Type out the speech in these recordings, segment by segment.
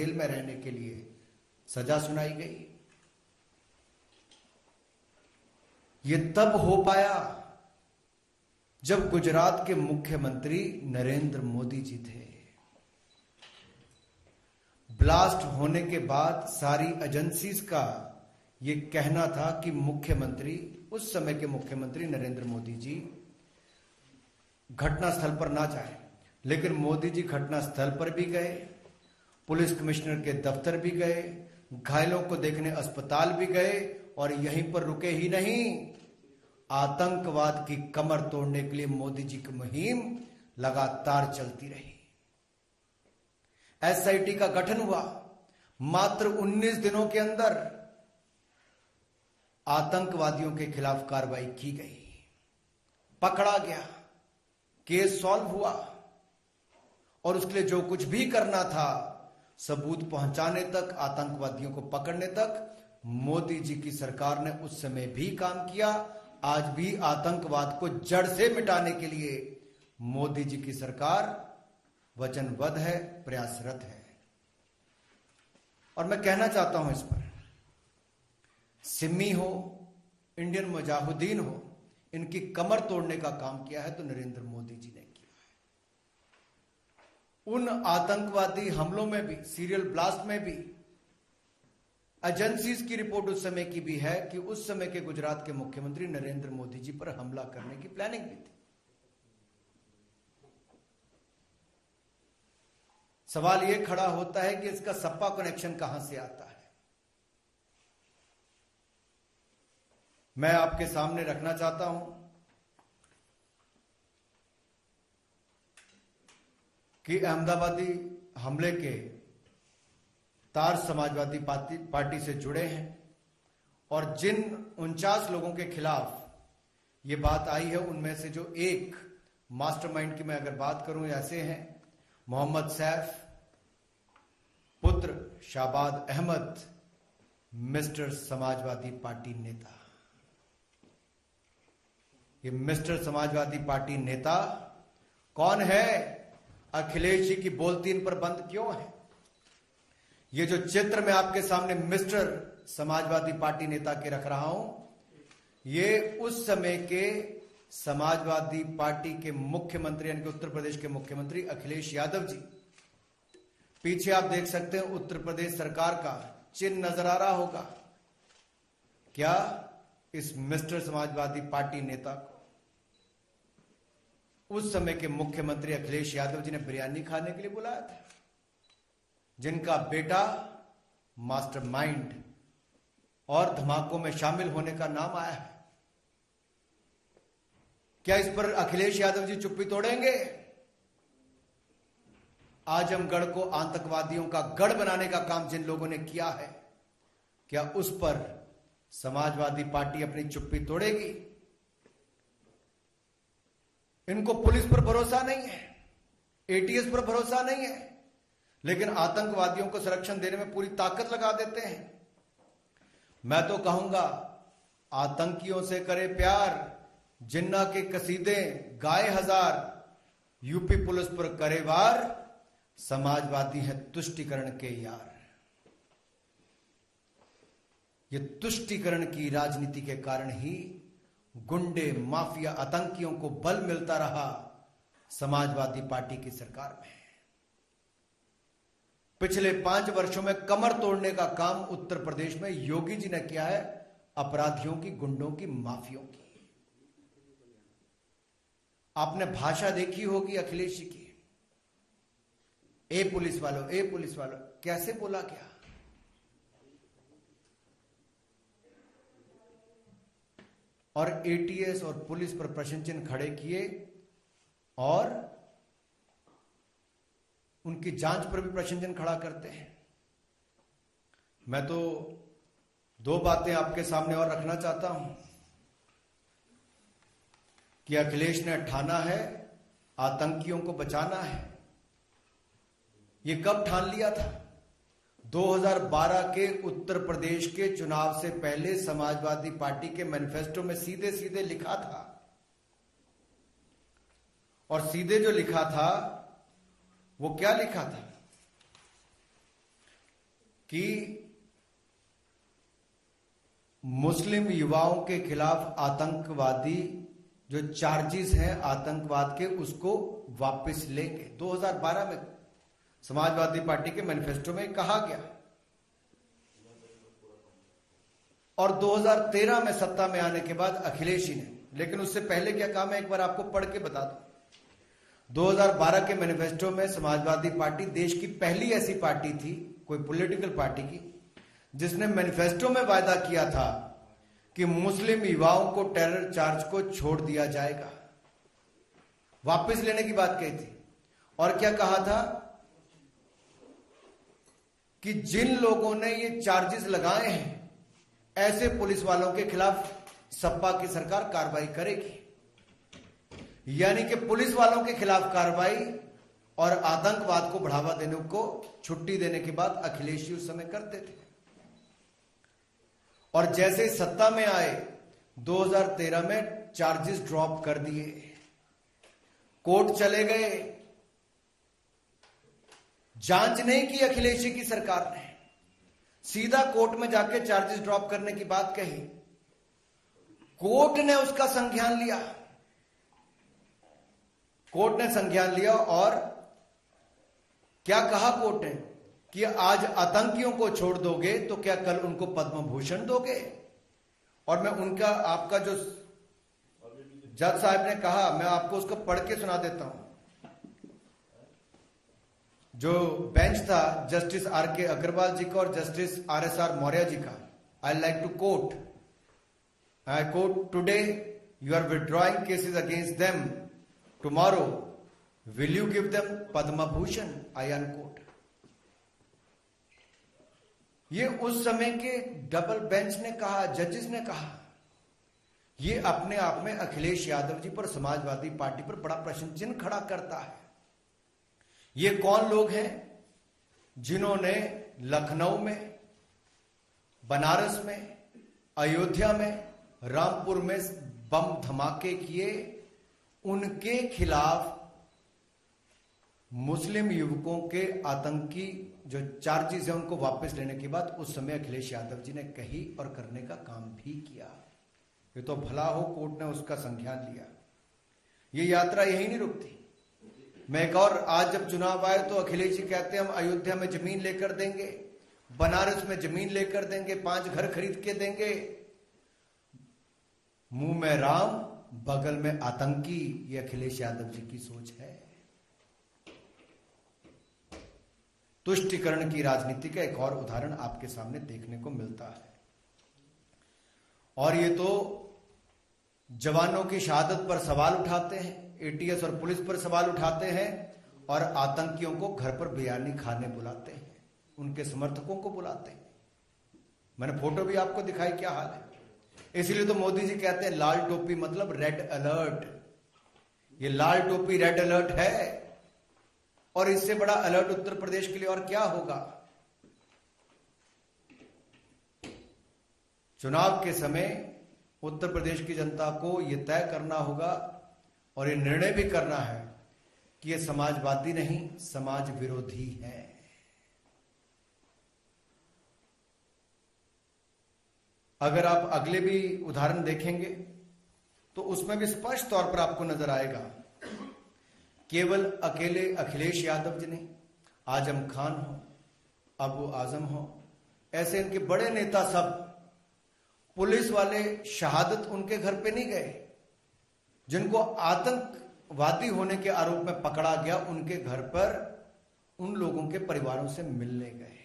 Jail में रहने के लिए सजा सुनाई गई। ये तब हो पाया जब गुजरात के मुख्यमंत्री नरेंद्र मोदी जी थे। ब्लास्ट होने के बाद सारी एजेंसीज का ये कहना था कि मुख्यमंत्री, उस समय के मुख्यमंत्री नरेंद्र मोदी जी घटनास्थल पर ना जाए। लेकिन मोदी जी घटनास्थल पर भी गए। पुलिस कमिश्नर के दफ्तर भी गए, घायलों को देखने अस्पताल भी गए और यहीं पर रुके ही नहीं। आतंकवाद की कमर तोड़ने के लिए मोदी जी की मुहिम लगातार चलती रही। एसआईटी का गठन हुआ। मात्र 19 दिनों के अंदर आतंकवादियों के खिलाफ कार्रवाई की गई। पकड़ा गया। केस सॉल्व हुआ। और उसके लिए जो कुछ भी करना था सबूत पहुँचाने तक, आतंकवादियों को पकड़ने तक, मोदी जी की सरकार ने उस समय भी काम किया। आज भी आतंकवाद को जड़ से मिटाने के लिए मोदी जी की सरकार वचनबद्ध है, प्रयासरत है। और मैं कहना चाहता हूँ इस पर सिमी हो, इंडियन मुजाहिदीन हो, इनकी कमर तोड़ने का काम किया है तो नरेंद्र मोदी जी। उन आतंकवादी हमलों में भी सीरियल ब्लास्ट में भी एजेंसीज की रिपोर्ट उस समय की भी है कि उस समय के गुजरात के मुख्यमंत्री नरेंद्र मोदी जी पर हमला करने की प्लानिंग भी थी। सवाल यह खड़ा होता है कि इसका सप्पा कनेक्शन कहाँ से आता है? मैं आपके सामने रखना चाहता हूँ। कि अहमदाबादी हमले के तार समाजवादी पार्टी, पार्टी से जुड़े हैं और जिन उनचास लोगों के खिलाफ ये बात आई है उनमें से जो एक मास्टरमाइंड की मैं अगर बात करूँ ऐसे हैं। मोहम्मद सैफ पुत्र शाबाद अहमद मिस्टर समाजवादी पार्टी नेता। ये मिस्टर समाजवादी पार्टी नेता कौन है? अखिलेश जी की बोलतीन पर बंद क्यों है? ये जो चित्र मैं आपके सामने मिस्टर समाजवादी पार्टी नेता के रख रहा हूँ, ये उस समय के समाजवादी पार्टी के मुख्यमंत्री यानी कि उत्तर प्रदेश के मुख्यमंत्री अखिलेश यादव जी। पीछे आप देख सकते हैं उत्तर प्रदेश सरकार का चिन्ह नज़र आ रहा होगा। क्या इस मिस्टर समाजवादी पार्टी नेता को उस समय के मुख्यमंत्री अखिलेश यादव जी ने बिरयानी खाने के लिए बुलाया था, जिनका बेटा मास्टरमाइंड और धमाकों में शामिल होने का नाम आया है। क्या इस पर अखिलेश यादव जी चुप्पी तोड़ेंगे? आजमगढ़ को आतंकवादियों का गढ़ बनाने का काम जिन लोगों ने किया है, क्या उस पर समाजवादी पार्टी अपनी चुप्पी तोड़ेगी? इनको पुलिस पर भरोसा नहीं है एटीएस पर भरोसा नहीं है, लेकिन आतंकवादियों को संरक्षण देने में पूरी ताकत लगा देते हैं। मैं तो कहूँगा, आतंकियों से करे प्यार, जिन्ना के कसीदे गाय हज़ार, यूपी पुलिस पर करे वार, समाजवादी है तुष्टिकरण के यार। ये तुष्टिकरण की राजनीति के कारण ही गुंडे, माफिया, आतंकियों को बल मिलता रहा। समाजवादी पार्टी की सरकार में। पिछले पाँच वर्षों में कमर तोड़ने का काम उत्तर प्रदेश में योगी जी ने किया है, अपराधियों की, गुंडों की, माफियों की। आपने भाषा देखी होगी अखिलेश जी की। ए पुलिस वालों, ए पुलिस वालों, कैसे बोला क्या और एटीएस और पुलिस पर प्रश्न चिन्ह खड़े किए और उनकी जाँच पर भी प्रश्न चिन्ह खड़ा करते हैं। मैं तो दो बातें आपके सामने और रखना चाहता हूँ कि अखिलेश ने ठाना है, आतंकियों को बचाना है। ये कब ठान लिया था? 2012 के उत्तर प्रदेश के चुनाव से पहले समाजवादी पार्टी के मैनिफेस्टो में सीधे सीधे लिखा था। और सीधे जो लिखा था, वो क्या लिखा था? कि मुस्लिम युवाओं के खिलाफ आतंकवादी जो चार्जेस हैं आतंकवाद के, उसको वापस लेंगे। 2012 में समाजवादी पार्टी के मैनिफेस्टो में कहा गया। और 2013 में सत्ता में आने के बाद अखिलेश जी ने, लेकिन उससे पहले क्या काम है? एक बार आपको पढ़ के बता दो। 2012 के मैनिफेस्टो में समाजवादी पार्टी देश की पहली ऐसी पार्टी थी, कोई पॉलिटिकल पार्टी की, जिसने मैनिफेस्टो में वायदा किया था कि मुस्लिम युवाओं को टेरर चार्ज को छोड़ दिया जाएगा। वापस लेने की बात कही थी। और क्या कहा था? कि जिन लोगों ने ये चार्जेस लगाए हैं, ऐसे पुलिस वालों के खिलाफ सपा की सरकार कार्रवाई करेगी। यानी कि पुलिस वालों के खिलाफ कार्रवाई और आतंकवाद को बढ़ावा देने को छुट्टी देने के बाद अखिलेश जी उस समय करते थे। और जैसे सत्ता में आए 2013 में चार्जेस ड्रॉप कर दिए। कोर्ट चले गए जाँच नहीं की अखिलेश जी की सरकार ने। सीधा कोर्ट में जाके चार्जेस ड्रॉप करने की बात कही। कोर्ट ने उसका संज्ञान लिया। कोर्ट ने संज्ञान लिया और क्या कहा कोर्ट ने? कि आज आतंकियों को छोड़ दोगे तो क्या कल उनको पद्म भूषण दोगे? और मैं उनका, आपका जो जज साहब ने कहा, मैं आपको उसको पढ़ के सुना देता हूँ। जो बेंच था जस्टिस आर के अग्रवाल जी का और justice R S R Maurya ji का। I like to quote I quote today you are withdrawing cases against them tomorrow will you give them Padma Bhushan I unquote ये उस समय के double bench ने कहा जजेस ने कहा, ये अपने आप में अखिलेश यादव जी पर समाजवादी पार्टी पर बड़ा प्रश्न चिन्ह खड़ा करता है। ये कौन लोग हैं जिन्होंने लखनऊ में, बनारस में, अयोध्या में, रामपुर में बम धमाके किए? उनके खिलाफ मुस्लिम युवकों के आतंकी जो चार्जेस है उनको वापस लेने के बाद उस समय अखिलेश यादव जी ने कही और करने का काम भी किया। ये तो भला हो, कोर्ट ने उसका संज्ञान लिया। ये यात्रा यही नहीं रुकती। मैं एक और, आज जब चुनाव आए तो अखिलेश जी कहते हैं, हम अयोध्या में ज़मीन लेकर देंगे, बनारस में ज़मीन लेकर देंगे, पाँच घर खरीद के देंगे। मुँह में राम, बगल में आतंकी। ये अखिलेश यादव जी की सोच है। तुष्टिकरण की राजनीति का एक और उदाहरण आपके सामने देखने को मिलता है। और ये तो जवानों की शहादत पर सवाल उठाते हैं। एटीएस और पुलिस पर सवाल उठाते हैं और आतंकियों को घर पर बिरयानी खाने बुलाते हैं। उनके समर्थकों को बुलाते हैं। मैंने फ़ोटो भी आपको दिखाई क्या हाल है? इसलिए तो मोदी जी कहते हैं, लाल टोपी मतलब रेड अलर्ट ये लाल टोपी रेड अलर्ट है। और इससे बड़ा अलर्ट उत्तर प्रदेश के लिए और क्या होगा? चुनाव के समय उत्तर प्रदेश की जनता को यह तय करना होगा और ये निर्णय भी करना है कि ये समाजवादी नहीं, समाज विरोधी है। अगर आप अगले भी उदाहरण देखेंगे तो उसमें भी स्पष्ट तौर पर आपको नज़र आएगा, केवल अकेले अखिलेश यादव जी नहीं, आज़म खान हो, अबू आज़म हो, ऐसे इनके बड़े नेता सब, पुलिस वाले शहादत उनके घर पे नहीं गए। जिनको आतंकवादी होने के आरोप में पकड़ा गया, उनके घर पर उन लोगों के परिवारों से मिलने गए।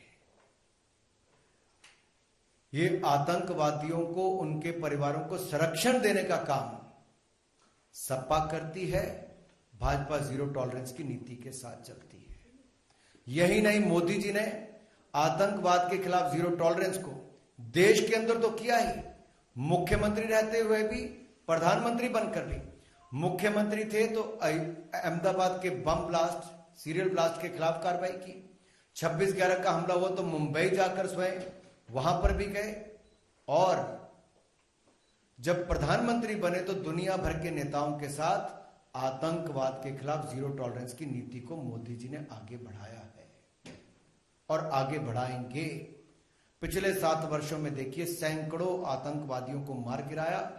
ये आतंकवादियों को, उनके परिवारों को संरक्षण देने का काम सपा करती है, भाजपा ज़ीरो टॉलरेंस की नीति के साथ चलती है। यही नहीं, मोदी जी ने आतंकवाद के खिलाफ ज़ीरो टॉलरेंस को देश के अंदर तो किया ही, मुख्यमंत्री रहते हुए भी, प्रधानमंत्री बनकर भी। मुख्यमंत्री थे तो अहमदाबाद के बम ब्लास्ट, सीरियल ब्लास्ट के खिलाफ कार्रवाई की। 26 ग्यारह का हमला हुआ तो मुंबई जाकर स्वयं वहाँ पर भी गए। और जब प्रधानमंत्री बने तो दुनिया भर के नेताओं के साथ आतंकवाद के खिलाफ ज़ीरो टॉलरेंस की नीति को मोदी जी ने आगे बढ़ाया है। और आगे बढ़ाएँगे। पिछले सात वर्षों में देखिए, सैकड़ों आतंकवादियों को मार गिराया।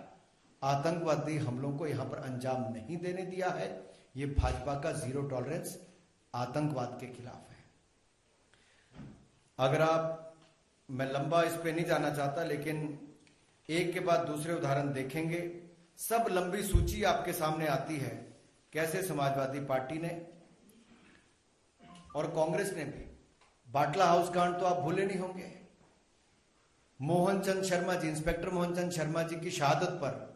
आतंकवादी हमलों को यहाँ पर अंजाम नहीं देने दिया है। ये भाजपा का ज़ीरो टॉलरेंस आतंकवाद के खिलाफ है। अगर आप, मैं लंबा इस पे नहीं जाना चाहता, लेकिन एक के बाद दूसरे उदाहरण देखेंगे। सब लंबी सूची आपके सामने आती है। कैसे समाजवादी पार्टी ने और कांग्रेस ने भी। बाटला हाउस कांड तो आप भूले नहीं होंगे। मोहन चंद शर्मा जी, इंस्पेक्टर मोहन चंद शर्मा जी की शहादत पर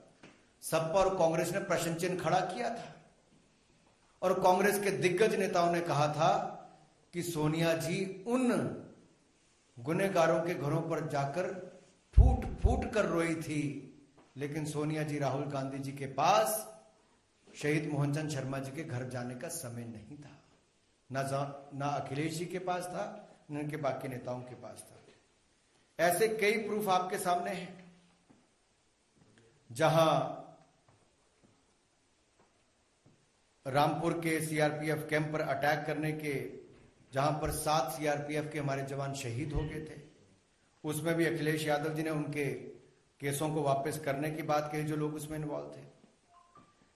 सपा और कांग्रेस ने प्रश्न चिन्ह खड़ा किया था। और कांग्रेस के दिग्गज नेताओं ने कहा था कि सोनिया जी उन गुनेगारों के घरों पर जाकर फूट फूट कर रोई थी। लेकिन सोनिया जी, राहुल गांधी जी के पास शहीद मोहनचंद शर्मा जी के घर जाने का समय नहीं था। ना ना अखिलेश जी के पास था, न उनके बाकी नेताओं के पास था। ऐसे कई प्रूफ आपके सामने हैं, जहाँ रामपुर के सीआरपीएफ कैंप पर अटैक करने के, जहाँ पर सात सीआरपीएफ के हमारे जवान शहीद हो गए थे। उसमें भी अखिलेश यादव जी ने उनके केसों को वापस करने की बात कही, जो लोग उसमें इन्वॉल्व थे।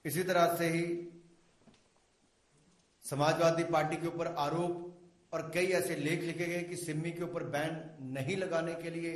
इसी तरह से ही समाजवादी पार्टी के ऊपर आरोप और कई ऐसे लेख लिखे गए कि सिम्मी के ऊपर बैन नहीं लगाने के लिए